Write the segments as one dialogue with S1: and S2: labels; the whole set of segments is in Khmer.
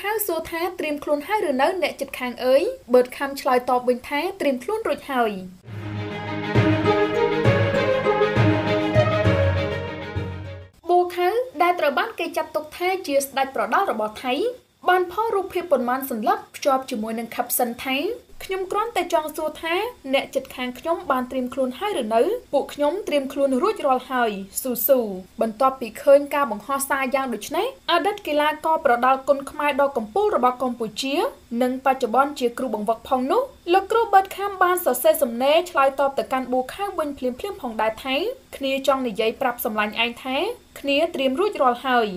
S1: ខៅសួរថាត្រៀមខ្លួនហើយឬនៅអ្នកចិត្តខាងអើយបឺតខំឆ្លើយតបវិញថាត្រៀមខ្លួនរួចហើយបូខៅដែលត្រូវបានគេចាត់ទុកថាជាស្ដេចប្រដាល់របស់ថៃបានផុសរូបភាពប៉ុន្មានសន្លឹកភ្ជាប់ជាមួយនឹងខាប់សិនថៃ ខ្ញុំគ្រាន់តែចង់សួរថាអ្នកចិត្តខាងខ្ញុំបានត្រៀមខ្លួនហើយឬនៅពួកខ្ញុំត្រៀមខ្លួនរួចរាល់ហើយស៊ូស៊ូបន្ទាប់ពីឃើញការបង្ហោះសារយ៉ាងដូចនេះអតីតកីឡាករប្រដាល់គុនខ្មែរដ៏កំពូលរបស់កម្ពុជា និងបច្ចុប្បន្នជាគ្រូបង្វឹកផងនោះ លោកគ្រូបឺតខាំបានសរសេរសំណេរឆ្លើយតបទៅកាន់ប៊ូខាំវិញភ្លាមៗផងដែរថាគ្នាចង់និយាយប្រាប់សម្លាញ់ឯងថាគ្នាត្រៀមរួចរាល់ហើយ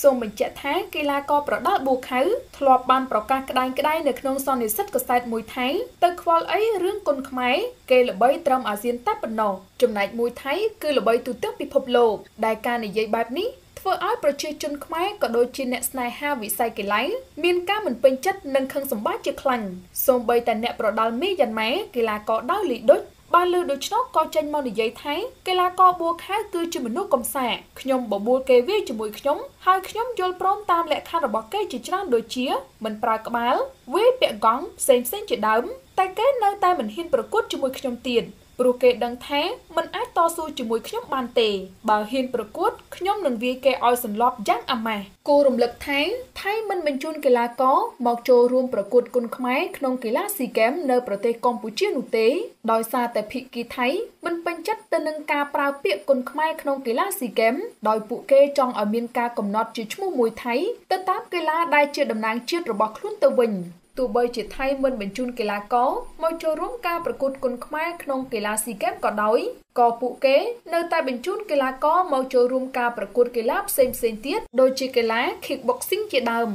S1: សូមបញ្ជាក់ថាកីឡាករប្រដាល់ប៊ូខៅធ្លាប់បានប្រកាសក្តែងក្តែងនៅក្នុងសន្និសីទកសែតមួយថៃទៅខ្វល់អីរឿងគុនខ្មែរគេល្បីត្រឹមអាស៊ានតែប៉ុណ្ណោះចំណែកមួយថៃគឺល្បីទូទាំងពិភពលោកដែលការនិយាយបែបនេះ ធ្វើឲ្យប្រជាជនខ្មែរក៏ដូចជាអ្នកស្នេហាវិស័យកីឡាមានការមិនពេញចិត្តនិងខឹងសម្បាជាខ្លាំងសូម្បីតែអ្នកប្រដាល់មីយ៉ាន់ម៉ាកីឡាករដាវលីឌុចបានលើដូច្នោះក៏ចេញមកនិយាយថាកីឡាករបួខៅគឺជាមនុស្សកំសាខ្ញុំបបួលគេវាជាមួយខ្ញុំហើយខ្ញុំយល់ព្រមតាមលក្ខខណ្ឌរបស់គេជាច្រើនដូចជាមិនប្រើក្បាលវាយពាក់កង់ផ្សេងផ្សេងជាដើមតែគេនៅតែមិនហ៊ានប្រកួតជាមួយខ្ញុំទៀត ព្រោះគេដឹងថាមិនអាចតស៊ូជាមួយខ្ញុំបានទេបើហ៊ានប្រកួតខ្ញុំនឹងវាយគេឲ្យសន្លប់យ៉ាងអាម៉ាស់គូរំលឹកថាថៃមិនបញ្ជូនកីឡាករមកចូលរួមប្រកួតគុនខ្មែរក្នុងកីឡាស៊ីហ្គេមនៅប្រទេសកម្ពុជានោះទេដោយសារតែភិគីថៃមិនពេញចិត្តទៅនឹងការប្រើពាក្យគុនខ្មែរក្នុងកីឡាស៊ីហ្គេមដោយពួកគេចង់ឲ្យមានការកំណត់ជាឈ្មោះមួយថៃទៅតាមកីឡាដែលជាតំណាងជាតិរបស់ខ្លួនទៅវិញ ទោះបីជាថៃមិនបញ្ជូនកីឡាករមកចូលរួមការប្រកួតគុនខ្មែរក្នុងកីឡាស៊ីហ្គេមក៏ដោយក៏ពួកគេនៅតែបញ្ជូនកីឡាករមកចូលរួមការប្រកួតកីឡាផ្សេងផ្សេងទៀតដូចជាកីឡា kickboxing ជាដើម